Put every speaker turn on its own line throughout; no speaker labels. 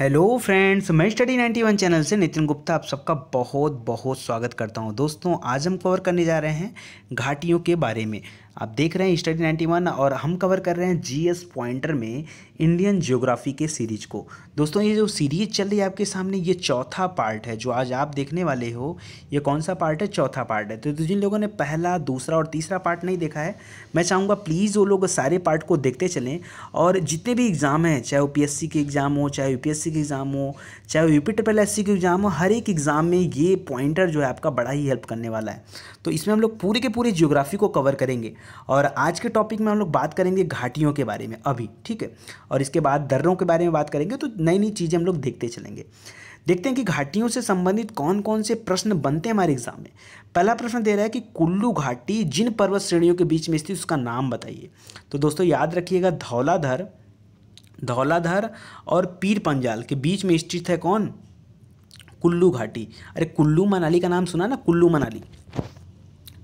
Hello friends मैं study 91 channel से नितिन गुप्ता आप सबका बहुत बहुत स्वागत करता हूँ। दोस्तों, आज हम कवर करने जा रहे हैं घाटियों के बारे में। आप देख रहे हैं स्टडी 91 और हम कवर कर रहे हैं जीएस पॉइंटर में इंडियन ज्योग्राफी के सीरीज़ को। दोस्तों, ये जो सीरीज़ चल रही है आपके सामने, ये चौथा पार्ट है, जो आज आप देखने वाले हो, ये कौन सा पार्ट है? चौथा पार्ट है। तो जिन लोगों ने पहला, दूसरा और तीसरा पार्ट नहीं देखा है, मैं चाहूँगा प्लीज़ वो लोग सारे पार्ट को देखते चलें और जितने भी एग्ज़ाम हैं, चाहे पी के एग्ज़ाम हो, चाहे यूपीएससी के एग्ज़ाम हो, चाहे वो यूपी ट्रिपल एस के एग्ज़ाम हो, हर एक एग्ज़ाम में ये पॉइंटर जो है आपका बड़ा ही हेल्प करने वाला है। तो इसमें हम लोग पूरे के पूरे ज्योग्राफी को कवर करेंगे। और आज के टॉपिक में हम लोग बात करेंगे घाटियों के बारे में, अभी, ठीक है? और इसके बाद दर्रों के बारे में बात करेंगे तो नई नई चीज़ें हम लोग देखते चलेंगे। देखते हैं कि घाटियों से संबंधित कौन कौन से प्रश्न बनते हैं हमारे एग्ज़ाम में। पहला प्रश्न दे रहा है कि कुल्लू घाटी जिन पर्वत श्रेणियों के बीच में स्थित, उसका नाम बताइए। तो दोस्तों, याद रखिएगा, धौलाधर धौलाधर और पीर पंजाल के बीच में स्थित है कौन? कुल्लू घाटी। अरे, कुल्लू मनाली का नाम सुना ना? कुल्लू मनाली।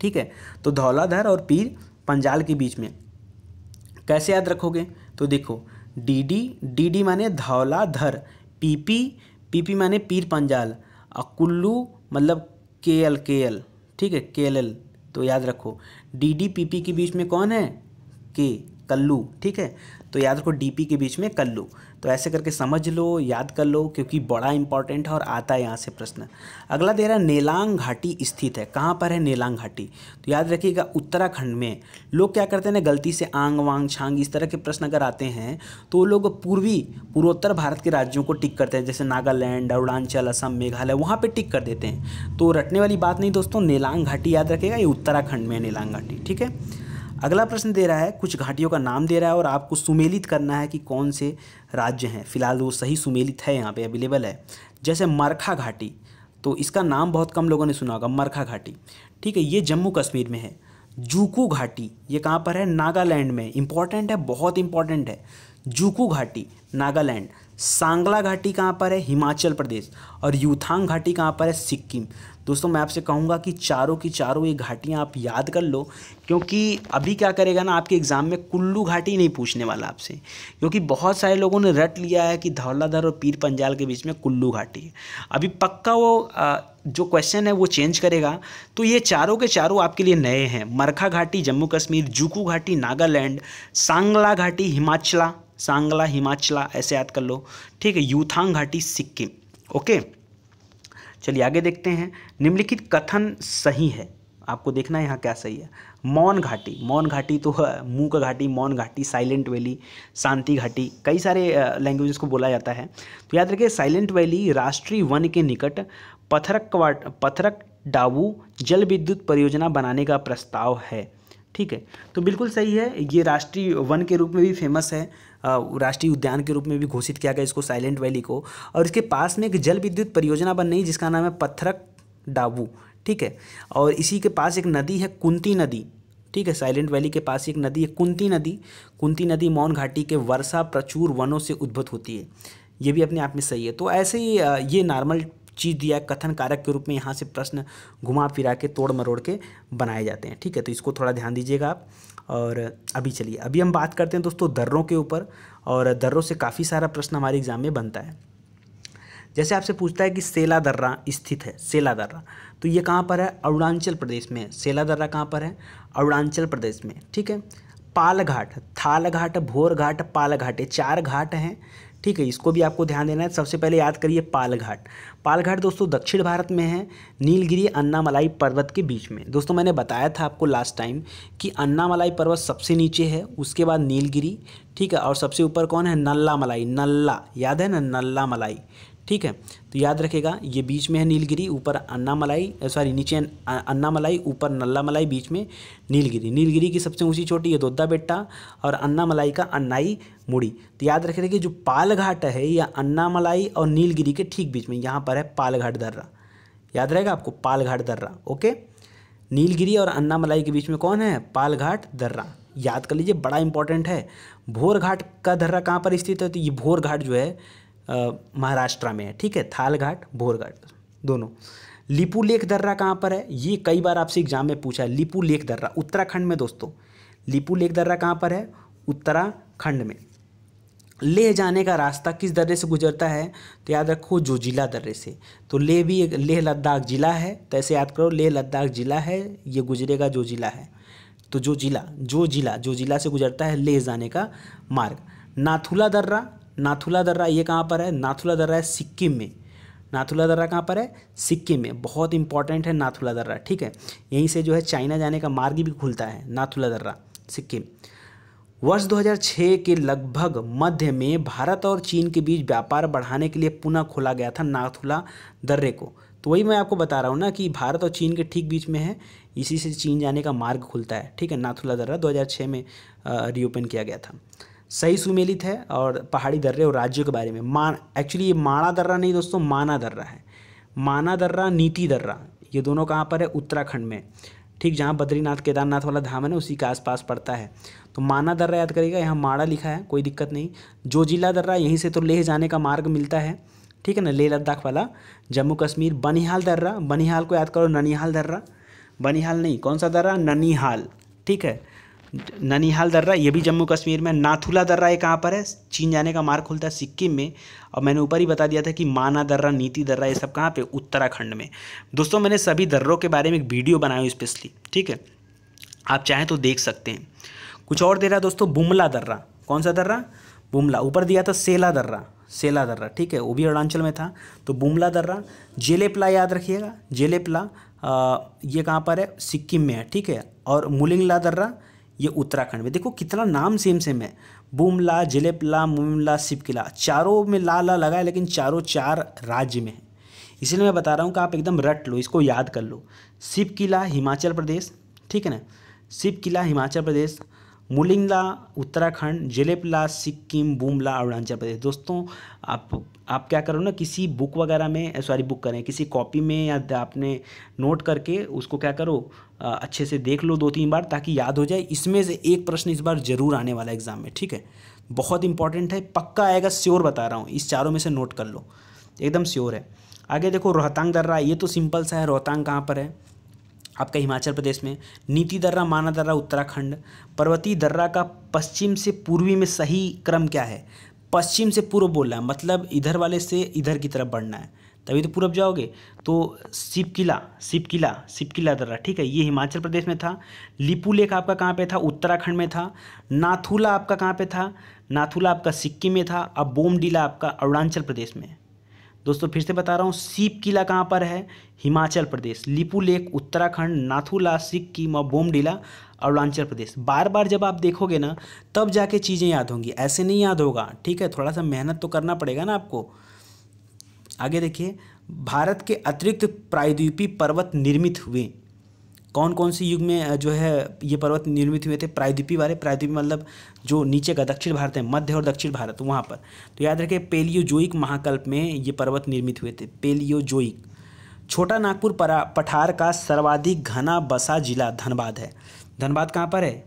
ठीक है? तो धौलाधर और पीर पंजाल के बीच में। कैसे याद रखोगे? तो देखो डी डी डी डी माने Dhauladhar P P P P माने पीर पंजाल, और कुल्लू मतलब के एल के एल ठीक है के एल एल तो याद रखो। डी डी पी पी के बीच में कौन है? के, कल्लू, ठीक है? तो याद रखो डी पी के बीच में कल्लू। तो ऐसे करके समझ लो, याद कर लो, क्योंकि बड़ा इंपॉर्टेंट है और आता है यहाँ से प्रश्न। अगला दे रहा है, नेलांग घाटी स्थित है। कहाँ पर है नेलांग घाटी? तो याद रखिएगा, उत्तराखंड में। लोग क्या करते हैं ना, गलती से आंग, वांग, छांग, इस तरह के प्रश्न अगर आते हैं तो वो लोग पूर्वी, पूर्वोत्तर भारत के राज्यों को टिक करते हैं। जैसे नागालैंड, अरुणाचल, असम, मेघालय, वहाँ पर टिक कर देते हैं। तो रटने वाली बात नहीं दोस्तों, नेलांग घाटी याद रखेगा ये उत्तराखंड में है नेलांग घाटी, ठीक है? अगला प्रश्न दे रहा है, कुछ घाटियों का नाम दे रहा है और आपको सुमेलित करना है कि कौन से राज्य हैं। फ़िलहाल वो सही सुमेलित है, यहाँ पे अवेलेबल है। जैसे मरखा घाटी तो इसका नाम बहुत कम लोगों ने सुना होगा, मरखा घाटी। ठीक है, ये जम्मू कश्मीर में है। जूकू घाटी, ये कहाँ पर है? नागालैंड में। इंपॉर्टेंट है, बहुत इंपॉर्टेंट है। जूकू घाटी, नागालैंड। सांगला घाटी कहाँ पर है? हिमाचल प्रदेश। और यूथांग घाटी कहाँ पर है? सिक्किम। दोस्तों, मैं आपसे कहूँगा कि चारों की चारों ये घाटियाँ आप याद कर लो, क्योंकि अभी क्या करेगा ना, आपके एग्ज़ाम में कुल्लू घाटी नहीं पूछने वाला आपसे, क्योंकि बहुत सारे लोगों ने रट लिया है कि धौलाधर और पीर पंजाल के बीच में कुल्लू घाटी है। अभी पक्का वो जो क्वेश्चन है वो चेंज करेगा। तो ये चारों के चारों आपके लिए नए हैं। मरखा घाटी, जम्मू कश्मीर, जूकू घाटी, नागालैंड, सांगला घाटी, हिमाचला। सांगला, हिमाचला, ऐसे याद कर लो। ठीक है, यूथांग घाटी सिक्किम। ओके? चलिए, आगे देखते हैं। निम्नलिखित कथन सही है? आपको देखना है यहाँ क्या सही है। मौन घाटी। मौन घाटी तो मूक घाटी, मौन घाटी, साइलेंट वैली, शांति घाटी, कई सारे लैंग्वेजेस को बोला जाता है। तो याद रखिए, साइलेंट वैली, राष्ट्रीय वन के निकट पथरक पथरक डाबू, जल विद्युत परियोजना बनाने का प्रस्ताव है। ठीक है? तो बिल्कुल सही है, ये राष्ट्रीय वन के रूप में भी फ़ेमस है। राष्ट्रीय उद्यान के रूप में भी घोषित किया गया इसको साइलेंट वैली को। और इसके पास में एक जल विद्युत परियोजना बन रही, जिसका नाम है पत्थरक डाबू, ठीक है? और इसी के पास एक नदी है, कुंती नदी, ठीक है? साइलेंट वैली के पास एक नदी है, कुंती नदी। कुंती नदी मौन घाटी के वर्षा प्रचुर वनों से उद्भुत होती है। ये भी अपने आप में सही है। तो ऐसे ही ये नॉर्मल चीज़ दिया है कथन कारक के रूप में यहाँ से प्रश्न घुमा फिरा के तोड़ मरोड़ के बनाए जाते हैं, ठीक है? तो इसको थोड़ा ध्यान दीजिएगा आप। और अभी चलिए, अभी हम बात करते हैं दोस्तों दर्रों के ऊपर और दर्रों से काफ़ी सारा प्रश्न हमारे एग्ज़ाम में बनता है। जैसे आपसे पूछता है कि सेला दर्रा स्थित है, सेला दर्रा तो ये कहाँ पर है? अरुणाचल प्रदेश में। सेला दर्रा कहाँ पर है? अरुणाचल प्रदेश में, ठीक है? पालघाट, थालघाट थाल घाट भोर घाट ये चार घाट हैं। ठीक है, इसको भी आपको ध्यान देना है। सबसे पहले याद करिए पालघाट। पालघाट दोस्तों दक्षिण भारत में है, नीलगिरी अन्नामलाई पर्वत के बीच में। दोस्तों मैंने बताया था आपको लास्ट टाइम कि अन्नामलाई पर्वत सबसे नीचे है, उसके बाद नीलगिरी, ठीक है, और सबसे ऊपर कौन है? नल्ला मलाई नल्ला, याद है ना? नल्ला मलाई ठीक है। तो याद रखेगा, ये बीच में है नीलगिरी, ऊपर अन्ना मलाई सॉरी नीचे अन्ना मलाई ऊपर नल्ला मलाई बीच में नीलगिरी। नीलगिरी की सबसे ऊँची चोटी है दोद्दा बेट्टा और अन्ना मलाई का अन्नाई मुड़ी। तो याद रखे कि जो पालघाट है, या अन्ना मलाई और नीलगिरी के ठीक बीच में, यहाँ पर है पालघाट दर्रा। याद रहेगा आपको, पालघाट दर्रा, ओके? नीलगिरी और अन्ना मलाई के बीच में कौन है? पालघाट दर्रा। याद कर लीजिए, बड़ा इंपॉर्टेंट है। भोर घाट का दर्रा कहाँ पर स्थित है? तो ये भोर घाट जो है महाराष्ट्र में है, ठीक है? थालघाट, भोरघाट, दोनों। लिपू लेख दर्रा कहाँ पर है? ये कई बार आपसे एग्ज़ाम में पूछा है, लिपू लेख दर्रा, उत्तराखंड में दोस्तों। लिपू लेख दर्रा कहाँ पर है? उत्तराखंड में। लेह जाने का रास्ता किस दर्रे से गुजरता है? तो याद रखो, जो जिला दर्रे से। तो लेह भी एक लेह लद्दाख ज़िला है तो ऐसे याद करो लेह लद्दाख ज़िला है, ये गुजरेगा जो ज़िला है। तो जो जिला जो जिला जो जिला से गुजरता है लेह जाने का मार्ग। नाथुला दर्रा नाथुला दर्रा, ये कहाँ पर है? नाथुला दर्रा है सिक्किम में। नाथुला दर्रा कहाँ पर है? सिक्किम में। बहुत इंपॉर्टेंट है नाथुला दर्रा, ठीक है? यहीं से जो है चाइना जाने का मार्ग भी खुलता है, नाथुला दर्रा, सिक्किम। वर्ष 2006 के लगभग मध्य में भारत और चीन के बीच व्यापार बढ़ाने के लिए पुनः खोला गया था नाथुला दर्रे को। तो वही मैं आपको बता रहा हूँ ना कि भारत और चीन के ठीक बीच में है, इसी से चीन जाने का मार्ग खुलता है, ठीक है? नाथुला दर्रा 2006 में रीओपन किया गया था। सही सुमेलित है और पहाड़ी दर्रे और राज्यों के बारे में। मान एक्चुअली ये माणा दर्रा नहीं दोस्तों, माना दर्रा है। माना दर्रा, नीति दर्रा, ये दोनों कहाँ पर है? उत्तराखंड में। ठीक, जहाँ बद्रीनाथ, केदारनाथ वाला धाम है ना, उसी के आसपास पड़ता है। तो माना दर्रा याद करेगा यहाँ माड़ा लिखा है, कोई दिक्कत नहीं। जो जिला दर्रा, यहीं से तो लेह जाने का मार्ग मिलता है। ठीक है ना, लेह लद्दाख वाला, जम्मू कश्मीर, बनिहाल दर्रा। बनिहाल को याद करो, ननिहाल दर्रा। बनिहाल नहीं, कौन सा दर्रा? ननिहाल। ठीक है? ननिहाल दर्रा, ये भी जम्मू कश्मीर में। नाथुला दर्रा ये कहाँ पर है? चीन जाने का मार्ग खुलता है सिक्किम में। और मैंने ऊपर ही बता दिया था कि माना दर्रा, नीति दर्रा, ये सब कहाँ पे? उत्तराखंड में। दोस्तों, मैंने सभी दर्रों के बारे में एक वीडियो बनाई स्पेशली, ठीक है? आप चाहें तो देख सकते हैं। कुछ और दे रहा दोस्तों, बुमला दर्रा। कौन सा दर्रा? बुमला। ऊपर दिया था सेला दर्रा। सेला दर्रा, ठीक है? वो भी अरुणाचल में था। तो बुमला दर्रा, जेलेपला याद रखिएगा। जेलेपला ये कहाँ पर है? सिक्किम में है, ठीक है? और मुलिंगला दर्रा ये उत्तराखंड में। देखो कितना नाम सेम सेम है। बुमला, जिलेपला, मुमला, सिपकिला, चारों में ला ला लगा है लेकिन चारों चार राज्य में है। इसलिए मैं बता रहा हूँ कि आप एकदम रट लो, इसको याद कर लो। सिपकिला किला हिमाचल प्रदेश, ठीक है ना? शिव किला हिमाचल प्रदेश मुलिंगला, उत्तराखंड जेलेपला सिक्किम, बुमला, अरुणाचल प्रदेश। दोस्तों, आप आप क्या करो ना, किसी बुक वगैरह में सॉरी बुक करें, किसी कॉपी में या आपने नोट करके उसको क्या करो अच्छे से देख लो दो तीन बार ताकि याद हो जाए, इसमें से एक प्रश्न इस बार ज़रूर आने वाला एग्ज़ाम में, ठीक है? बहुत इंपॉर्टेंट है, पक्का आएगा श्योर बता रहा हूँ, इस चारों में से नोट कर लो, एकदम श्योर है। आगे देखो, रोहतांग दर्रा, ये तो सिंपल सा है, रोहतांग कहाँ पर है? आपका हिमाचल प्रदेश में, नीति दर्रा, माना दर्रा, उत्तराखंड पर्वतीय दर्रा का पश्चिम से पूर्वी में सही क्रम क्या है? पश्चिम से पूर्व बोलना है मतलब इधर वाले से इधर की तरफ़ बढ़ना है। तभी तो पूर्व जाओगे। तो शिव किला शिव किला शिव किला दर्रा, ठीक है? ये हिमाचल प्रदेश में था। लिपू लेक आपका कहाँ पे था? उत्तराखंड में था। नाथुला आपका कहाँ पे था? नाथुला आपका सिक्किम में था। अब बोमडीला आपका अरुणाचल प्रदेश में। दोस्तों, फिर से बता रहा हूँ, सीप किला कहाँ पर है? हिमाचल प्रदेश, लिपू लेक, उत्तराखंड, नाथूला, सिक्किम और बोमडिला, अरुणाचल प्रदेश। बार बार जब आप देखोगे ना, तब जाके चीज़ें याद होंगी। ऐसे नहीं याद होगा, ठीक है? थोड़ा सा मेहनत तो करना पड़ेगा ना आपको। आगे देखिए, भारत के अतिरिक्त प्रायद्वीपी पर्वत निर्मित हुए। कौन कौन से युग में जो है, ये पर्वत निर्मित हुए थे? प्रायद्वीपी वाले। प्रायद्वीपी मतलब जो नीचे का दक्षिण भारत है, मध्य और दक्षिण भारत, वहाँ पर। तो याद रखें, पेलियोजोइक महाकल्प में ये पर्वत निर्मित हुए थे। पेलियोजोइक। छोटा नागपुर पठार का सर्वाधिक घना बसा जिला धनबाद है। धनबाद कहाँ पर है?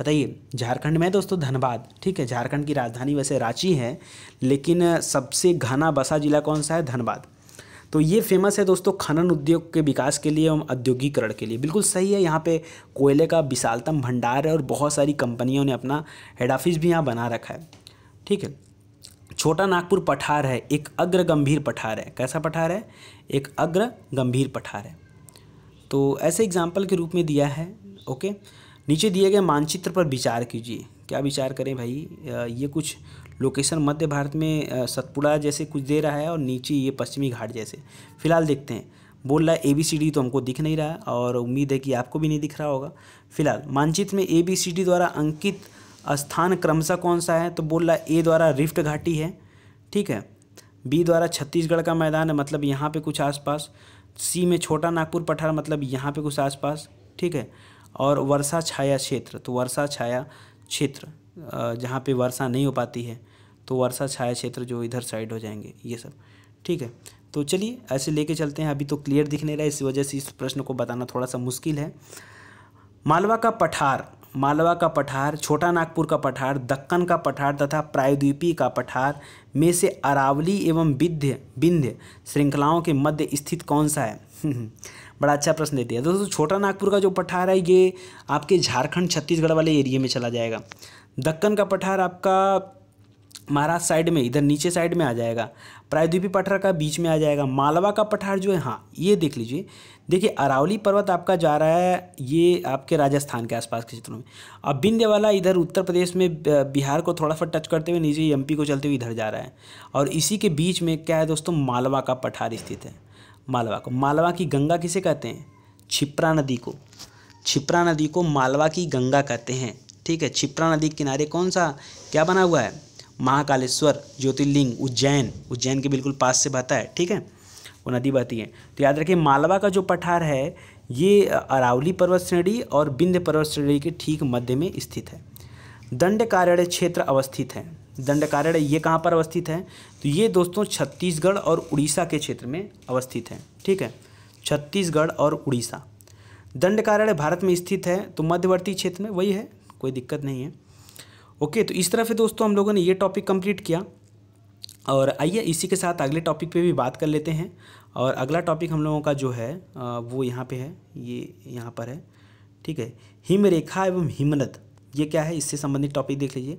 बताइए। झारखंड में दोस्तों, धनबाद। ठीक है, झारखंड की राजधानी वैसे रांची है, लेकिन सबसे घना बसा जिला कौन सा है? धनबाद। तो ये फ़ेमस है दोस्तों खनन उद्योग के विकास के लिए एवं औद्योगिकरण के लिए। बिल्कुल सही है, यहाँ पे कोयले का विशालतम भंडार है और बहुत सारी कंपनियों ने अपना हेड ऑफ़िस भी यहाँ बना रखा है। ठीक है, छोटा नागपुर पठार है, एक अग्र गंभीर पठार है। कैसा पठार है? एक अग्र गंभीर पठार है। तो ऐसे एग्ज़ाम्पल के रूप में दिया है ओके नीचे दिए गए मानचित्र पर विचार कीजिए। क्या विचार करें भाई? ये कुछ लोकेशन मध्य भारत में सतपुड़ा जैसे कुछ दे रहा है और नीचे ये पश्चिमी घाट जैसे। फ़िलहाल देखते हैं। बोल रहा है ए बी सी डी तो हमको दिख नहीं रहा और उम्मीद है कि आपको भी नहीं दिख रहा होगा। फ़िलहाल, मानचित्र में ए बी सी डी द्वारा अंकित स्थान क्रमशः कौन सा है? तो बोल रहा है ए द्वारा रिफ्ट घाटी है, ठीक है। बी द्वारा छत्तीसगढ़ का मैदान है मतलब यहाँ पे कुछ आसपास। सी में छोटा नागपुर पठार मतलब यहाँ पे कुछ आसपास, ठीक है। और वर्षा छाया क्षेत्र तो वर्षा छाया क्षेत्र जहाँ पे वर्षा नहीं हो पाती है। तो वर्षा छाया क्षेत्र जो इधर साइड हो जाएँगे, ये सब। ठीक है? तो चलिए, ऐसे लेके चलते हैं। अभी तो क्लियर दिख नहीं रहा है इस वजह से इस प्रश्न को बताना थोड़ा सा मुश्किल है। मालवा का पठार, मालवा का पठार, छोटा नागपुर का पठार, दक्कन का पठार तथा प्रायद्वीपी का पठार में से अरावली एवं विध्य विंध्य श्रृंखलाओं के मध्य स्थित कौन सा है? बड़ा अच्छा प्रश्न दे दिया। दोस्तों, छोटा नागपुर का जो पठार है, ये आपके झारखंड, छत्तीसगढ़ वाले एरिए में चला जाएगा। दक्कन का पठार आपका महाराष्ट्र साइड में, इधर नीचे साइड में आ जाएगा। प्रायद्वीपी पठार का बीच में आ जाएगा। मालवा का पठार जो है हाँ ये देख लीजिए। देखिए, अरावली पर्वत आपका जा रहा है, ये आपके राजस्थान के आसपास के क्षेत्रों में। अब बिंदे वाला इधर उत्तर प्रदेश में बिहार को थोड़ा सा टच करते हुए नीचे एमपी को चलते हुए इधर जा रहा है। और इसी के बीच में, क्या है दोस्तों, मालवा का पठार स्थित है। मालवा को। मालवा की गंगा किसे कहते हैं? छिप्रा नदी को। छिप्रा नदी को मालवा की गंगा कहते हैं। ठीक है, छिप्रा नदी किनारे कौन सा, क्या बना हुआ है? महाकालेश्वर, ज्योतिर्लिंग, उज्जैन। उज्जैन के बिल्कुल पास से बहता है, ठीक है? वो नदी बहती है। तो याद रखिए, मालवा का जो पठार है, ये अरावली पर्वत श्रेणी और बिंद पर्वत श्रेणी के ठीक मध्य में स्थित है। दंडकारण्य क्षेत्र अवस्थित है। दंडकारण्य ये कहाँ पर अवस्थित है? तो ये दोस्तों छत्तीसगढ़ और उड़ीसा के क्षेत्र में अवस्थित है, ठीक है? छत्तीसगढ़ और उड़ीसा। दंडकारण्य भारत में स्थित है तो मध्यवर्ती क्षेत्र में वही है, कोई दिक्कत नहीं है। ओके तो इस तरह से दोस्तों हम लोगों ने ये टॉपिक कंप्लीट किया। और आइए इसी के साथ अगले टॉपिक पे भी बात कर लेते हैं। और अगला टॉपिक हम लोगों का जो है वो यहाँ पे है, ये यहाँ पर है। ठीक है? हिम रेखा एवं हिमनद, ये क्या है? इससे संबंधित टॉपिक देख लीजिए।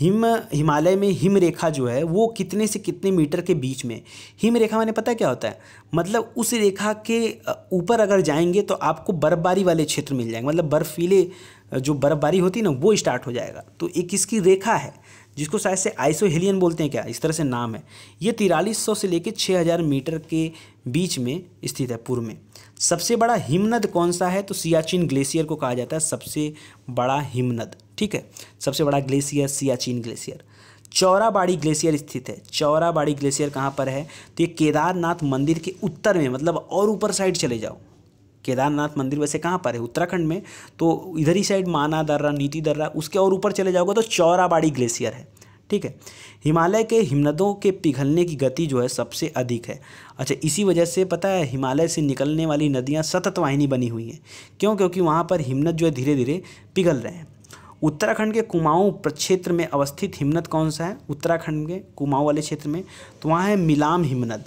हिम, हिमालय में हिम रेखा जो है, वो कितने से कितने मीटर के बीच में? हिम रेखा मैंने पता क्या होता है? मतलब उस रेखा के ऊपर अगर जाएँगे तो आपको बर्फबारी वाले क्षेत्र मिल जाएँगे। मतलब बर्फीले जो बर्फबारी होती है ना, वो स्टार्ट हो जाएगा। तो एक इसकी रेखा है, जिसको शायद से आइसोहेलियन बोलते हैं क्या? इस तरह से नाम है। ये तिरालीस सौ से लेकर छः हज़ार मीटर के बीच में स्थित है, पूर्व में। सबसे बड़ा हिमनद कौन सा है? तो सियाचिन ग्लेशियर को कहा जाता है, सबसे बड़ा हिमनद, ठीक है? सबसे बड़ा glacier, Siachen glacier. Chorabari glacier स्थित है। चौराबाड़ी ग्लेशियर कहाँ पर है? तो ये केदारनाथ मंदिर के उत्तर में मतलब और ऊपर साइड चले जाओ। केदारनाथ मंदिर वैसे कहाँ पर है? उत्तराखंड में। तो इधर ही साइड माना दर्रा, नीति दर्रा, उसके और ऊपर चले जाओगे तो चौराबाड़ी ग्लेशियर है। ठीक है? हिमालय के हिमनदों के पिघलने की गति जो है सबसे अधिक है। अच्छा इसी वजह से पता है, हिमालय से निकलने वाली नदियाँ सतत वाहिनी बनी हुई हैं। क्यों? क्योंकि वहाँ पर हिमनद जो है धीरे धीरे पिघल रहे हैं। उत्तराखंड के कुमाऊं प्रक्षेत्र में अवस्थित हिमनद कौन सा है? उत्तराखंड के कुमाऊं वाले क्षेत्र में। तो वहाँ है मिलाम हिमनद।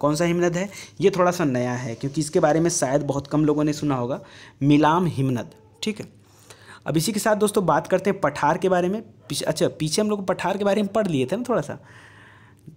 कौन सा हिमनद है? ये थोड़ा सा नया है, क्योंकि इसके बारे में शायद बहुत कम लोगों ने सुना होगा। मिलाम हिमनद, ठीक है? अब इसी के साथ दोस्तों बात करते हैं पठार के बारे में। अच्छा पीछे हम लोग पठार के बारे में पढ़ लिए थे ना थोड़ा सा,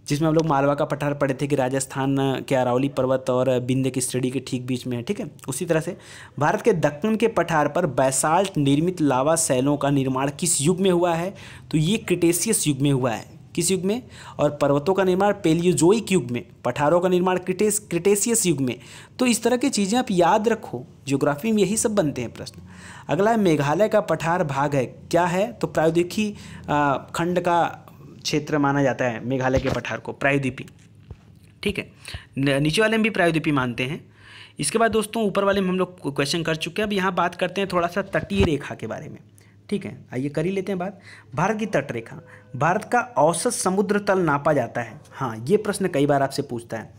जिसमें हम लोग मालवा का पठार पढ़े थे कि राजस्थान के अरावली पर्वत और बिंद की स्टडी के ठीक बीच में है, ठीक है? उसी तरह से, भारत के दक्षिण के पठार पर बैसाल्ट निर्मित लावा सैलों का निर्माण किस युग में हुआ है? तो ये क्रिटेशियस युग में हुआ है। किस युग में? और पर्वतों का निर्माण पेलियोजोइक युग में, पठारों का निर्माण क्रिटेस क्रिटेशियस युग में। तो इस तरह की चीज़ें आप याद रखो। ज्योग्राफी में यही सब बनते हैं प्रश्न। अगला है, मेघालय का पठार भाग है। क्या है? तो प्रायोदिकी खंड का क्षेत्र माना जाता है, मेघालय के पठार को, प्रायोद्वीपी। ठीक है? नीचे वाले में भी प्रायोद्वीपी मानते हैं। इसके बाद दोस्तों, ऊपर वाले में हम लोग क्वेश्चन कर चुके हैं। अब यहाँ बात करते हैं थोड़ा सा तटीय रेखा के बारे में। ठीक है? आइए कर ही लेते हैं बात। भारत की तटरेखा। भारत का औसत समुद्र तल नापा जाता है। हाँ ये प्रश्न कई बार आपसे पूछता है।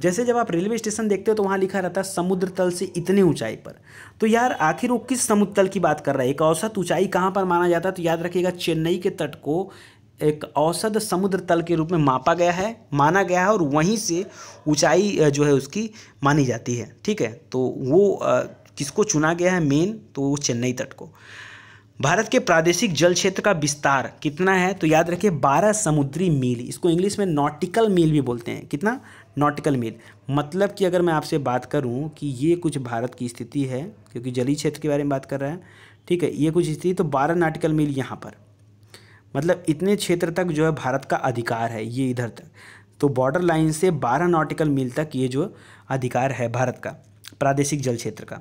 जैसे जब आप रेलवे स्टेशन देखते हो तो वहाँ लिखा रहता है, समुद्र तल से इतनी ऊंचाई पर। तो यार, आखिर वो किस समुद्र तल की बात कर रहा है? एक औसत ऊंचाई कहाँ पर माना जाता है? तो याद रखिएगा, चेन्नई के तट को एक औसत समुद्र तल के रूप में मापा गया है, माना गया है और वहीं से ऊंचाई जो है उसकी मानी जाती है। ठीक है? तो वो किसको चुना गया है मेन? तो वो चेन्नई तट को। भारत के प्रादेशिक जल क्षेत्र का विस्तार कितना है? तो याद रखिए, बारह समुद्री मील। इसको इंग्लिश में नॉटिकल मील भी बोलते हैं। कितना? Nautical mile. मतलब कि अगर मैं आपसे बात करूँ कि ये कुछ भारत की स्थिति है, क्योंकि जलीय क्षेत्र के बारे में बात कर रहे हैं, ठीक है, ये कुछ स्थिति तो बारह नॉटिकल मील यहाँ पर। मतलब इतने क्षेत्र तक जो है भारत का अधिकार है, ये इधर तक। तो बॉर्डर लाइन से बारह नॉटिकल मील तक ये जो अधिकार है भारत का, प्रादेशिक जल क्षेत्र का।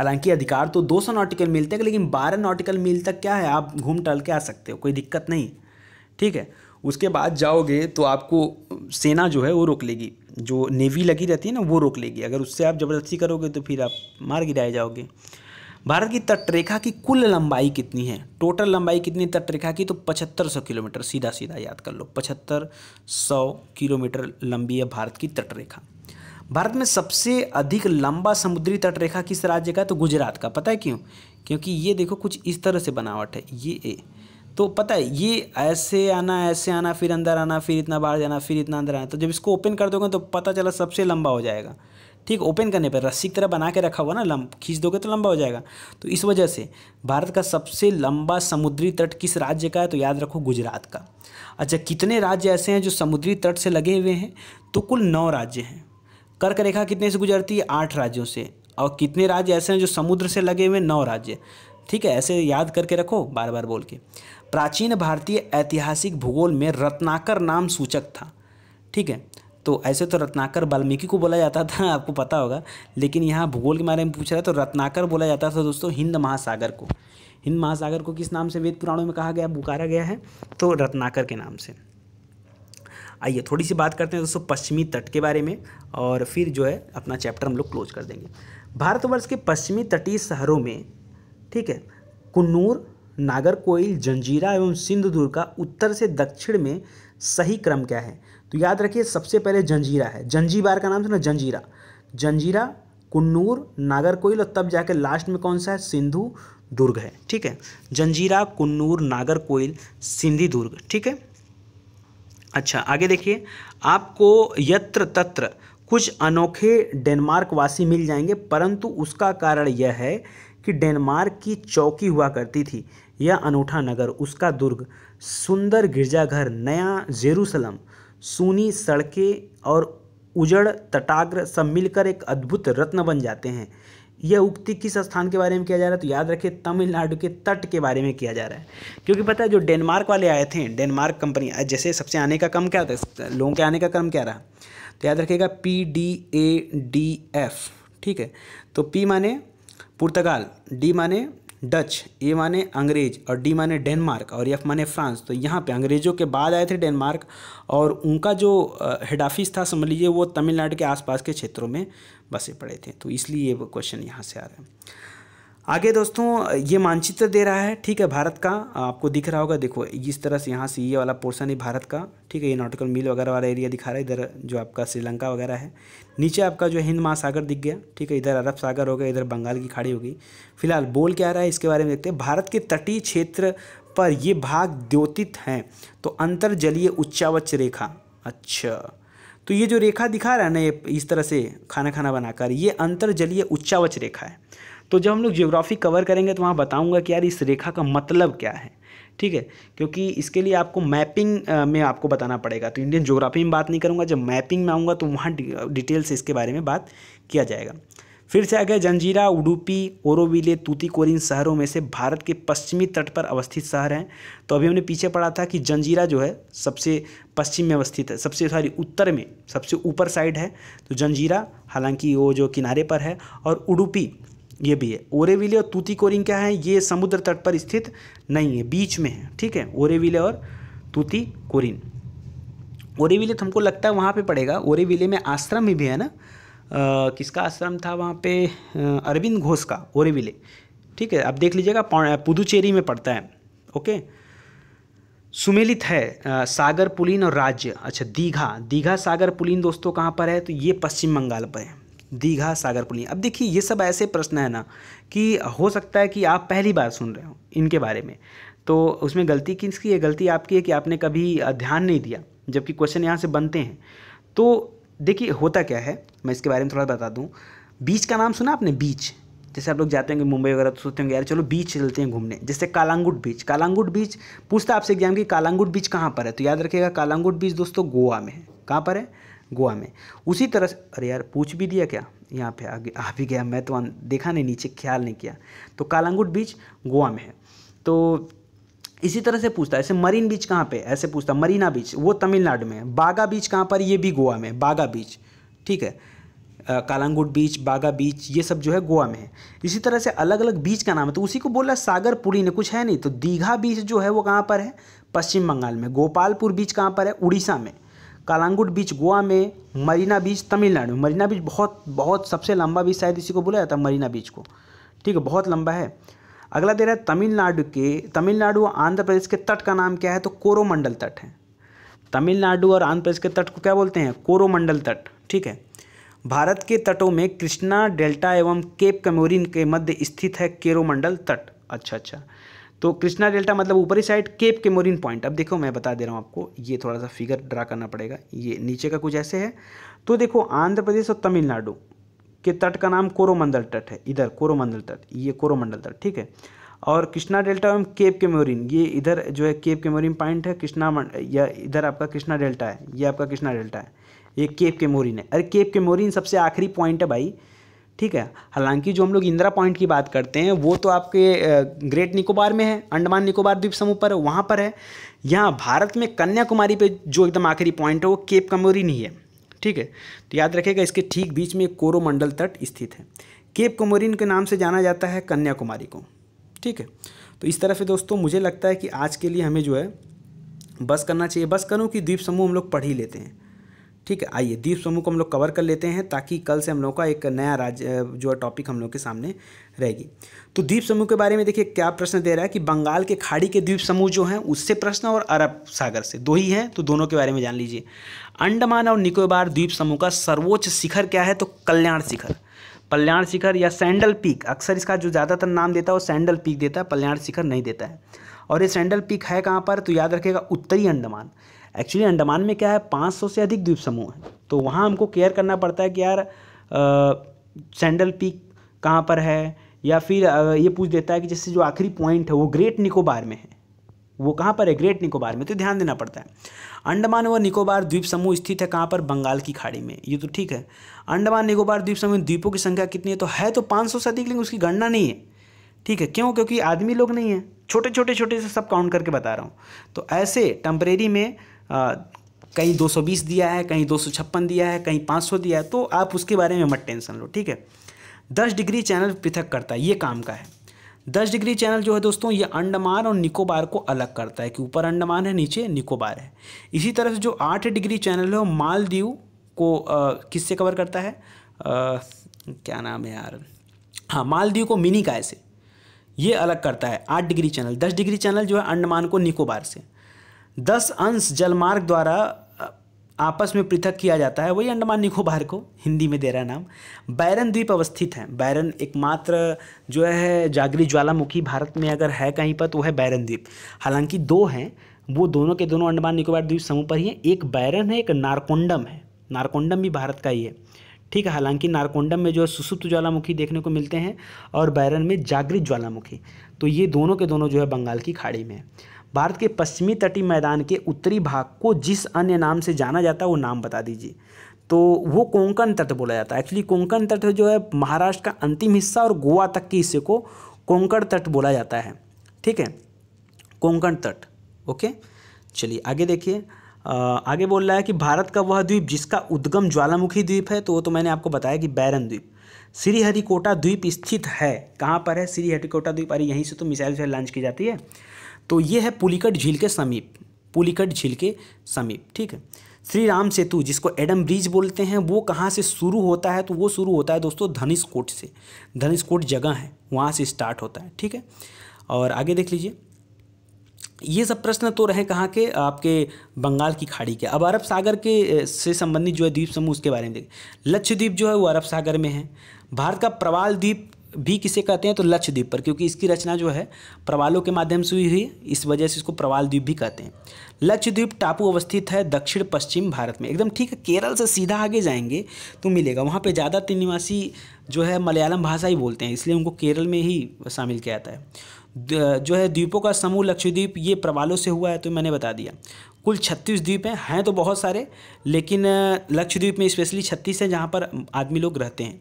हालाँकि अधिकार तो 200 नॉटिकल मील तक लेकिन 12 नॉटिकल मील तक क्या है? आप घूम टल के आ सकते हो, कोई दिक्कत नहीं। ठीक है? उसके बाद जाओगे तो आपको सेना जो है वो रोक लेगी। जो नेवी लगी रहती है ना, वो रोक लेगी। अगर उससे आप ज़बरदस्ती करोगे तो फिर आप मार गिराए जाओगे। भारत की तटरेखा की कुल लंबाई कितनी है? टोटल लंबाई कितनी है तटरेखा की? तो पचहत्तर सौ किलोमीटर सीधा सीधा याद कर लो। पचहत्तर सौ किलोमीटर लंबी है भारत की तटरेखा। भारत में सबसे अधिक लंबा समुद्री तटरेखा किस राज्य का है? तो गुजरात का। पता है क्यों? क्योंकि ये देखो कुछ इस तरह से बनावट है। ये ए। तो पता है, ये ऐसे आना ऐसे आना, फिर अंदर आना, फिर इतना बाहर जाना, फिर इतना अंदर आना। तो जब इसको ओपन कर दोगे तो पता चला सबसे लंबा हो जाएगा। ठीक ओपन करने पर, रस्सी की तरह बना के रखा हुआ ना, लंब, खींच दोगे तो लंबा हो जाएगा। तो इस वजह से भारत का सबसे लंबा समुद्री तट किस राज्य का है? तो याद रखो गुजरात का। अच्छा कितने राज्य ऐसे हैं जो समुद्री तट से लगे हुए हैं? तो कुल नौ राज्य हैं। कर्क रेखा कितने से गुजरती है? आठ राज्यों से। और कितने राज्य ऐसे हैं जो समुद्र से लगे हुए नौ राज्य। ठीक है, ऐसे याद करके रखो बार बार बोल के। प्राचीन भारतीय ऐतिहासिक भूगोल में रत्नाकर नाम सूचक था। ठीक है तो ऐसे तो रत्नाकर वाल्मीकि को बोला जाता था, आपको पता होगा। लेकिन यहाँ भूगोल के बारे में पूछ रहा है तो रत्नाकर बोला जाता था दोस्तों, हिंद महासागर को। हिंद महासागर को किस नाम से वेद पुराणों में कहा गया, पुकारा गया है? तो रत्नाकर के नाम से। आइए थोड़ी सी बात करते हैं दोस्तों पश्चिमी तट के बारे में और फिर जो है अपना चैप्टर हम लोग क्लोज कर देंगे। भारतवर्ष के पश्चिमी तटीय शहरों में, ठीक है, कुन्नूर, नागरकोइल, जंजीरा एवं सिंधुदुर्ग का उत्तर से दक्षिण में सही क्रम क्या है? तो याद रखिए सबसे पहले जंजीरा है। जंजीबार का नाम सुना? जंजीरा। जंजीरा, कुन्नूर, नागरकोइल और तब जाकर लास्ट में कौन सा है? सिंधु दुर्ग है, ठीक है। जंजीरा, कुन्नूर, नागरकोइल सिंधी दुर्ग ठीक है? अच्छा आगे देखिए। आपको यत्र तत्र कुछ अनोखे डेनमार्क वासी मिल जाएँगे, परंतु उसका कारण यह है कि डेनमार्क की चौकी हुआ करती थी, यह अनूठा नगर, उसका दुर्ग, सुंदर गिरजाघर, नया जेरूसलम, सूनी सड़कें और उजड़ तटाग्र सब मिलकर एक अद्भुत रत्न बन जाते हैं। यह उक्ति किस स्थान के बारे में किया जा रहा है? तो याद रखिए, तमिलनाडु के तट के बारे में किया जा रहा है। क्योंकि पता है, जो डेनमार्क वाले आए थे, डेनमार्क कंपनी जैसे सबसे आने का कम क्या था? लोगों के आने का कम क्या रहा? तो याद रखिएगा, P, D, A, D, F, ठीक है? तो पी माने पुर्तगाल, डी माने डच, ए माने अंग्रेज़ और डी माने डेनमार्क और एफ़ माने फ्रांस। तो यहाँ पे अंग्रेज़ों के बाद आए थे डेनमार्क और उनका जो हेड ऑफ़िस था, समझ लीजिए, वो तमिलनाडु के आसपास के क्षेत्रों में बसे पड़े थे। तो इसलिए ये क्वेश्चन यहाँ से आ रहा है। आगे दोस्तों, ये मानचित्र दे रहा है, ठीक है, भारत का। आपको दिख रहा होगा, देखो, इस तरह से यहाँ से ये वाला पोर्सन है भारत का, ठीक है, ये नॉटिकल मिल वगैरह वाला एरिया दिखा रहा है, इधर जो आपका श्रीलंका वगैरह है। नीचे आपका जो हिंद महासागर दिख गया, ठीक है, इधर अरब सागर हो गया, इधर बंगाल की खाड़ी होगी फ़िलहाल बोल क्या रहा है, इसके बारे में देखते हैं। भारत के तटीय क्षेत्र पर ये भाग द्योतित हैं तो अंतर्जलीय उच्चावच रेखा अच्छा। तो ये जो रेखा दिखा रहा है ना, ये इस तरह से खाना खाना बनाकर, ये अंतर्जलीय उच्चावच रेखा है। तो जब हम लोग जियोग्राफी कवर करेंगे तो वहाँ बताऊँगा कि यार इस रेखा का मतलब क्या है। ठीक है? क्योंकि इसके लिए आपको मैपिंग में आपको बताना पड़ेगा। तो इंडियन ज्योग्राफी में बात नहीं करूँगा। जब मैपिंग में आऊँगा तो वहाँ डिटेल से इसके बारे में बात किया जाएगा। फिर से आ गया जंजीरा, उडुपी, ओरोविले, तूतीकोरिन शहरों में से भारत के पश्चिमी तट पर अवस्थित शहर हैं। तो अभी हमने पीछे पढ़ा था कि जंजीरा जो है सबसे पश्चिम में अवस्थित है। सबसे, सॉरी, उत्तर में सबसे ऊपर साइड है। तो जंजीरा हालाँकि वो जो किनारे पर है। और उडुपी ये भी है। ओरेविले और तूतीकोरिन क्या है? ये समुद्र तट पर स्थित नहीं है बीच में है ठीक है? ओरेविले और तूतीकोरिन। ओरेविले तो हमको लगता है वहाँ पे पड़ेगा। ओरेविले में आश्रम भी है ना? आ, किसका आश्रम था वहाँ पे? अरविंद घोष का ओरेविले। ठीक है अब देख लीजिएगा पुदुचेरी में पड़ता है। ओके? सुमेलित है सागर पुलिन और राज्य। अच्छा दीघा। दीघा सागर पुलिन दोस्तों कहाँ पर है? तो ये पश्चिम बंगाल पर है। दीघा सागर पुलिन अब देखिए, ये सब ऐसे प्रश्न है ना कि हो सकता है कि आप पहली बार सुन रहे हो इनके बारे में। तो उसमें गलती किसकी है? गलती आपकी है कि आपने कभी ध्यान नहीं दिया, जबकि क्वेश्चन यहाँ से बनते हैं। तो देखिए, होता क्या है? मैं इसके बारे में थोड़ा बता दूँ। बीच का नाम सुना आपने? बीच। जैसे आप लोग जाते होंगे मुंबई वगैरह तो सोचते होंगे, यार, चलो बीच चलते हैं घूमने। जैसे कालांगुट बीच। कालांगुट बीच, पूछता आपसे एग्ज़ाम की कालांगुट बीच कहाँ पर है? तो याद रखिएगा, कालांगुट बीच दोस्तों गोवा में है। कहाँ पर है? गोवा में। उसी तरह से, अरे यार, पूछ भी दिया क्या? यहाँ पे आगे, आ भी गया, मैं तो देखा नहीं, नीचे ख्याल नहीं किया। तो कालांगुट बीच गोवा में है। तो इसी तरह से पूछता है, ऐसे मरीन बीच कहाँ पे? ऐसे पूछता, मरीना बीच, वो तमिलनाडु में है। बागा बीच कहाँ पर? ये भी गोवा में बागा बीच। ठीक है? कालांगुट बीच, बागा बीच, ये सब जो है गोवा में है। इसी तरह से अलग अलग बीच का नाम है। तो उसी को बोला सागरपुरी ने कुछ है नहीं। तो दीघा बीच जो है, वो कहाँ पर है? पश्चिम बंगाल में। गोपालपुर बीच कहाँ पर है? उड़ीसा में। कालांगुट बीच गोवा में, मरीना बीच तमिलनाडु। में मरीना बीच बहुत बहुत सबसे लंबा बीच, शायद इसी को बोला जाता है, मरीना बीच को। ठीक है, बहुत लंबा है। अगला दे रहा है तमिलनाडु के, तमिलनाडु और आंध्र प्रदेश के तट का नाम क्या है? तो कोरोमंडल तट है। तमिलनाडु और आंध्र प्रदेश के तट को क्या बोलते हैं? कोरोमंडल तट। ठीक है। भारत के तटों में कृष्णा, डेल्टा एवं केप कमोरिन के मध्य स्थित है केरोमंडल तट। अच्छा अच्छा। तो कृष्णा डेल्टा मतलब ऊपरी साइड केप के मोरिन पॉइंट अब देखो, मैं बता दे रहा हूँ आपको, ये थोड़ा सा फिगर ड्रा करना पड़ेगा। ये नीचे का कुछ ऐसे है। तो देखो, आंध्र प्रदेश और तमिलनाडु के तट का नाम कोरोमंडल तट है। इधर कोरोमंडल तट, ये कोरोमंडल तट, ठीक है? और कृष्णा डेल्टा एवं केप के मोरिन ये इधर जो है केप के मोरिन पॉइंट है। कृष्णा या इधर आपका कृष्णा डेल्टा है, ये आपका कृष्णा डेल्टा है। ये केप के मोरिन है। अरे केप के मोरिन सबसे आखिरी पॉइंट है भाई। ठीक है? हालाँकि जो हम लोग इंदिरा पॉइंट की बात करते हैं, वो तो आपके ग्रेट निकोबार में है, अंडमान निकोबार द्वीप समूह पर, वहाँ पर है। यहाँ भारत में कन्याकुमारी पे जो एकदम आखिरी पॉइंट है, वो केप कमोरिन ही है। ठीक है? तो याद रखेगा इसके ठीक बीच में कोरोमंडल तट स्थित है। केप कमोरिन के नाम से जाना जाता है कन्याकुमारी को। ठीक है? तो इस तरह से दोस्तों, मुझे लगता है कि आज के लिए हमें जो है, बस करना चाहिए। बस करूँ कि द्वीप समूह हम लोग पढ़ ही लेते हैं। ठीक है, आइए, द्वीप समूह को हम लोग कवर कर लेते हैं ताकि कल से हम लोग का एक नया राज्य जो है टॉपिक हम लोग के सामने रहेगी। तो द्वीप समूह के बारे में देखिए, क्या प्रश्न दे रहा है कि बंगाल के खाड़ी के द्वीप समूह जो हैं, उससे प्रश्न और अरब सागर से, दो ही हैं तो दोनों के बारे में जान लीजिए। अंडमान और निकोबार द्वीप समूह का सर्वोच्च शिखर क्या है तो कल्याण शिखर। कल्याण शिखर या सैंडल पीक, अक्सर इसका जो ज़्यादातर नाम देता है, वो सैंडल पीक देता है, कल्याण शिखर नहीं देता है। और ये सैंडल पीक है कहाँ पर तो याद रखेगा उत्तरी अंडमान। एक्चुअली अंडमान में क्या है 500 से अधिक द्वीप समूह हैं। तो वहाँ हमको केयर करना पड़ता है कि यार सैंडल पीक कहाँ पर है? या फिर आ, ये पूछ देता है कि जैसे जो आखिरी पॉइंट है वो ग्रेट निकोबार में है। वो कहाँ पर है? ग्रेट निकोबार में। तो ध्यान देना पड़ता है। अंडमान व निकोबार द्वीप समूह स्थित है कहाँ पर? बंगाल की खाड़ी में। ये तो ठीक है। अंडमान निकोबार द्वीप समूह द्वीपों की संख्या कितनी है? तो है तो पाँच सौ से अधिक लेकिन उसकी गणना नहीं है। ठीक है। क्यों? क्योंकि आदमी लोग नहीं है। छोटे छोटे छोटे से सब काउंट करके बता रहा हूँ। तो ऐसे टेम्परेरी में कहीं 220 दिया है कहीं दो सौ छप्पन दिया है कहीं 500 दिया है तो आप उसके बारे में मत टेंशन लो ठीक है? दस डिग्री चैनल पृथक करता है ये काम का है। दस डिग्री चैनल जो है दोस्तों ये अंडमान और निकोबार को अलग करता है कि ऊपर अंडमान है नीचे निकोबार है। इसी तरह से जो आठ डिग्री चैनल है वो मालदीव को किससे कवर करता है? आ, क्या नाम है यार? हाँ मालदीव को मिनी काय से ये अलग करता है आठ डिग्री चैनल। दस डिग्री चैनल जो है अंडमान को निकोबार से। दस अंश जलमार्ग द्वारा आपस में पृथक किया जाता है। वही अंडमान निकोबार को, हिंदी में दे रहा नाम। बैरन द्वीप अवस्थित है। बैरन एकमात्र जो है, जागरी ज्वालामुखी भारत में अगर है कहीं पर तो है बैरन द्वीप। हालाँकि दो हैं। वो दोनों के दोनों अंडमान निकोबार द्वीप समूह पर ही हैं। एक बैरन है, एक नारकोंडम है। नारकोंडम भी भारत का ही है। ठीक है, हालाँकि नारकोंडम में जो है, सुसुप्त ज्वालामुखी देखने को मिलते हैं, और बैरन में जागृत ज्वालामुखी। तो ये दोनों के दोनों जो है, बंगाल की खाड़ी में भारत के पश्चिमी तटीय मैदान के उत्तरी भाग को जिस अन्य नाम से जाना जाता है, वो नाम बता दीजिए। तो वो कोंकण तट बोला जाता है। एक्चुअली कोंकण तट जो है, महाराष्ट्र का अंतिम हिस्सा और गोवा तक के हिस्से को कोंकण तट बोला जाता है। ठीक है? कोंकण तट। ओके? चलिए, आगे देखिए। आगे बोल रहा है कि भारत का वह द्वीप जिसका उद्गम ज्वालामुखी द्वीप है तो वो तो मैंने आपको बताया कि बैरन द्वीप। श्रीहरिकोटा द्वीप स्थित है। कहाँ पर है? श्रीहरिकोटा द्वीप। अरे, यहीं से तो मिसाइल से लॉन्च की जाती है। तो ये है पुलिकट झील के समीप, पुलिकट झील के समीप, ठीक है? श्री राम सेतु, जिसको एडम ब्रिज बोलते हैं, वो कहाँ से शुरू होता है? तो वो शुरू होता है दोस्तों धनिष्कोट से। धनिष्कोट जगह है, वहाँ से स्टार्ट होता है, ठीक है? और आगे देख लीजिए। ये सब प्रश्न तो रहे कहाँ के? आपके बंगाल की खाड़ी के। अब अरब सागर के से संबंधित जो है द्वीप समूह, उसके बारे में देखें। लक्षद्वीप जो है वो अरब सागर में है। भारत का प्रवाल द्वीप भी किसे कहते हैं तो लक्षद्वीप पर, क्योंकि इसकी रचना जो है, प्रवालों के माध्यम से हुई हुई, इस वजह से इसको प्रवाल द्वीप भी कहते हैं। लक्षद्वीप टापू अवस्थित है दक्षिण पश्चिम भारत में। एकदम ठीक है, केरल से सीधा आगे जाएँगे तो मिलेगा। वहाँ पे ज़्यादातर निवासी जो है, मलयालम भाषा ही बोलते हैं, इसलिए उनको केरल में ही शामिल किया जाता है। जो है, द्वीपों का समूह लक्षद्वीप, ये प्रवालों से हुआ है तो मैंने बता दिया। कुल छत्तीस द्वीप हैं हैं तो बहुत सारे, लेकिन, लक्षद्वीप में स्पेशली छत्तीस हैं, जहाँ पर आदमी लोग रहते हैं।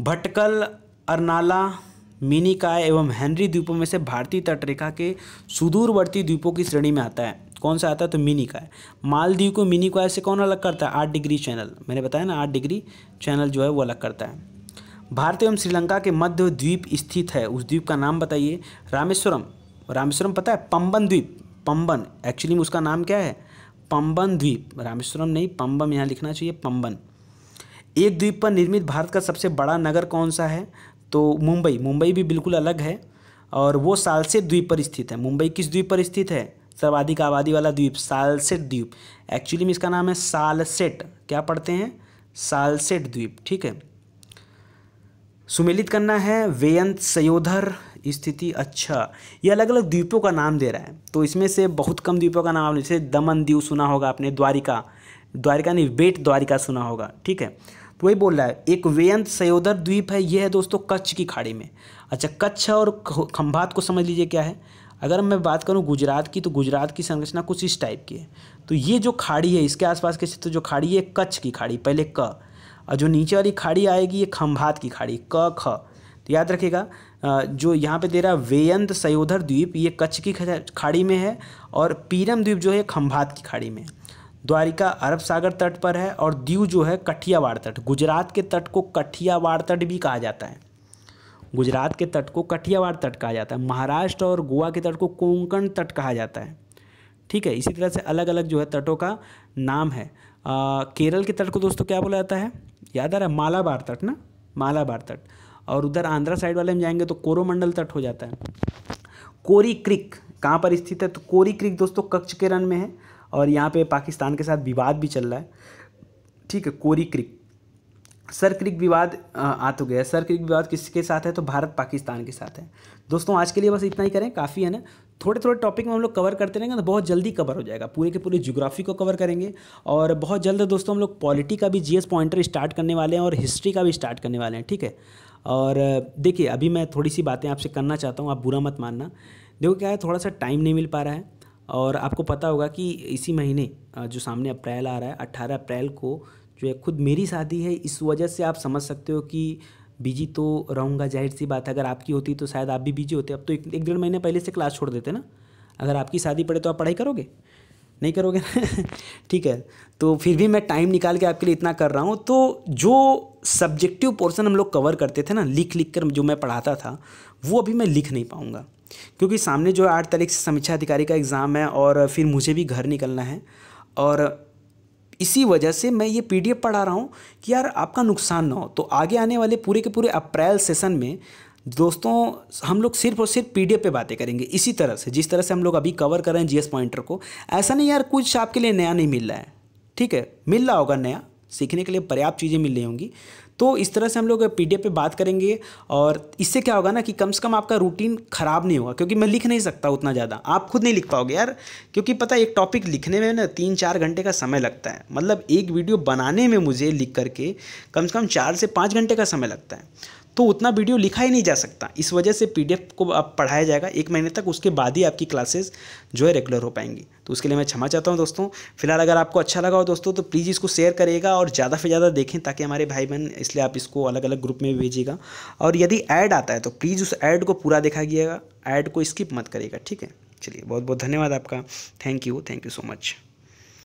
भटकल अरनाला, मिनिकाय एवं हेनरी द्वीपों में से भारतीय तटरेखा के सुदूरवर्ती द्वीपों की श्रेणी में आता है। कौन सा आता है? तो मिनिकाय। मालदीव को मिनिकाय से कौन अलग करता है? आठ डिग्री चैनल। मैंने बताया ना, आठ डिग्री चैनल जो है वो अलग करता है। भारत एवं श्रीलंका के मध्य द्वीप स्थित है। उस द्वीप का नाम बताइए। रामेश्वरम। रामेश्वरम पता है? पंबन द्वीप। पंबन। एक्चुअली में उसका नाम क्या है? पंबन द्वीप। रामेश्वरम नहीं, पंबम यहाँ लिखना चाहिए, पंबन। एक द्वीप पर निर्मित भारत का सबसे बड़ा नगर कौन सा है? तो मुंबई मुंबई भी बिल्कुल अलग है और वो सालसेट द्वीप पर स्थित है। मुंबई किस द्वीप पर स्थित है? सर्वाधिक आबादी वाला द्वीप, सालसेट द्वीप। एक्चुअली में इसका नाम है सालसेट। क्या पढ़ते हैं? सालसेट द्वीप, ठीक है। सुमेलित करना है वेयंत सयोधर स्थिति अच्छा। ये अलग अलग द्वीपों का नाम दे रहा है। तो इसमें से बहुत कम द्वीपों का नाम, जैसे दमन द्वीप सुना होगा आपने, द्वारिका। द्वारिका नहीं, बेट द्वारिका सुना होगा, ठीक है। वही बोल रहा है, एक वेयंत सयोदर द्वीप है ये है दोस्तों कच्छ की खाड़ी में। अच्छा कच्छ और खंभात को समझ लीजिए क्या है? अगर मैं बात करूँ गुजरात की तो गुजरात की संरचना कुछ इस टाइप की है। तो ये जो खाड़ी है, इसके आसपास के क्षेत्र, जो खाड़ी है, कच्छ की खाड़ी, पहले क। और जो नीचे वाली खाड़ी आएगी, ये खंभात की खाड़ी, क, ख। तो याद रखिएगा जो यहाँ पे दे रहा है वेयंत सयोधर द्वीप, ये कच्छ की खाड़ी में है, और पीरम द्वीप जो है खंभात की खाड़ी में द्वारिका अरब सागर तट पर है और दीव जो है कठियावाड़ तट। गुजरात के तट को कठियावाड़ तट भी कहा जाता है। गुजरात के तट को कठियावाड़ तट कहा जाता है। महाराष्ट्र और गोवा के तट को कोंकण तट कहा जाता है। ठीक है इसी तरह से अलग अलग जो है तटों का नाम है। आ, केरल के तट को दोस्तों क्या बोला जाता है? याद आ रहा है? मालाबार तट ना? मालाबार तट। और उधर आंध्रा साइड वाले में जाएँगे तो कोरोमंडल तट हो जाता है। कोरी क्रिक। कहाँ पर स्थित है? तो कोरी क्रिक दोस्तों कच्छ के रन में है। और यहाँ पे पाकिस्तान के साथ विवाद भी चल रहा है। ठीक है, कोरी क्रिक। सर क्रिक विवाद आ तो गया। सर क्रिक विवाद किसके साथ है? तो भारत पाकिस्तान के साथ है। दोस्तों, आज के लिए बस इतना ही करें। काफ़ी है ना? थोड़े थोड़े टॉपिक में हम लोग कवर करते रहेंगे तो बहुत जल्दी कवर हो जाएगा। पूरे के पूरे ज्योग्राफी को कवर करेंगे और बहुत जल्द दोस्तों हम लोग पॉलिटी का भी जीएस पॉइंटर स्टार्ट करने वाले हैं और हिस्ट्री का भी स्टार्ट करने वाले हैं। ठीक है? और, देखिए, अभी मैं थोड़ी सी बातें आपसे करना चाहता हूँ। आप बुरा मत मानना। देखो, क्या है? थोड़ा सा टाइम नहीं मिल पा रहा है। और आपको पता होगा कि इसी महीने जो सामने अप्रैल आ रहा है अट्ठारह अप्रैल को जो है खुद मेरी शादी है इस वजह से आप समझ सकते हो कि बिज़ी तो रहूँगा ज़ाहिर सी बात है अगर आपकी होती तो शायद आप भी बिज़ी होते। अब तो एक, एक डेढ़ महीने पहले से क्लास छोड़ देते ना। अगर आपकी शादी पड़े तो आप पढ़ाई करोगे? नहीं करोगे? ठीक है तो फिर भी मैं टाइम निकाल के आपके लिए इतना कर रहा हूँ। तो जो सब्जेक्टिव पोर्सन हम लोग कवर करते थे ना लिख लिख कर जो मैं पढ़ाता था वो अभी मैं लिख नहीं पाऊँगा। क्योंकि सामने जो आठ तारीख से समीक्षा अधिकारी का एग्ज़ाम है और फिर मुझे भी घर निकलना है। और इसी वजह से मैं ये पीडीएफ पढ़ा रहा हूँ कि यार आपका नुकसान ना हो। तो आगे आने वाले पूरे के पूरे अप्रैल सेशन में दोस्तों हम लोग सिर्फ़ और सिर्फ़ पीडीएफ पे बातें करेंगे इसी तरह से, जिस तरह से हम लोग अभी कवर कर रहे हैं जीएस पॉइंटर को। ऐसा नहीं यार कुछ आपके लिए नया नहीं मिल रहा है, ठीक है? मिल रहा होगा नया, सीखने के लिए पर्याप्त चीज़ें मिल रही होंगी। तो इस तरह से हम लोग पी पे बात करेंगे और इससे क्या होगा ना कि कम से कम आपका रूटीन ख़राब नहीं होगा, क्योंकि मैं लिख नहीं सकता उतना ज़्यादा। आप खुद नहीं लिख पाओगे यार, क्योंकि पता एक टॉपिक लिखने में ना तीन चार घंटे का समय लगता है। मतलब एक वीडियो बनाने में मुझे लिख करके कम से कम चार से पाँच घंटे का समय लगता है। तो उतना वीडियो लिखा ही नहीं जा सकता। इस वजह से पीडीएफ को आप पढ़ाया जाएगा। एक महीने तक उसके बाद ही आपकी क्लासेस जो है रेगुलर हो पाएँगी। तो उसके लिए मैं क्षमा चाहता हूँ दोस्तों। फ़िलहाल अगर आपको अच्छा लगा हो दोस्तों तो प्लीज़ इसको शेयर करेगा और ज़्यादा से ज़्यादा देखें ताकि हमारे भाई बहन इसलिए आप इसको अलग अलग ग्रुप में भेजिएगा। और यदि ऐड आता है तो प्लीज़ उस ऐड को पूरा देखा गया ऐड को स्किप मत करिएगा, ठीक है? चलिए बहुत बहुत धन्यवाद आपका। Thank you thank you so much.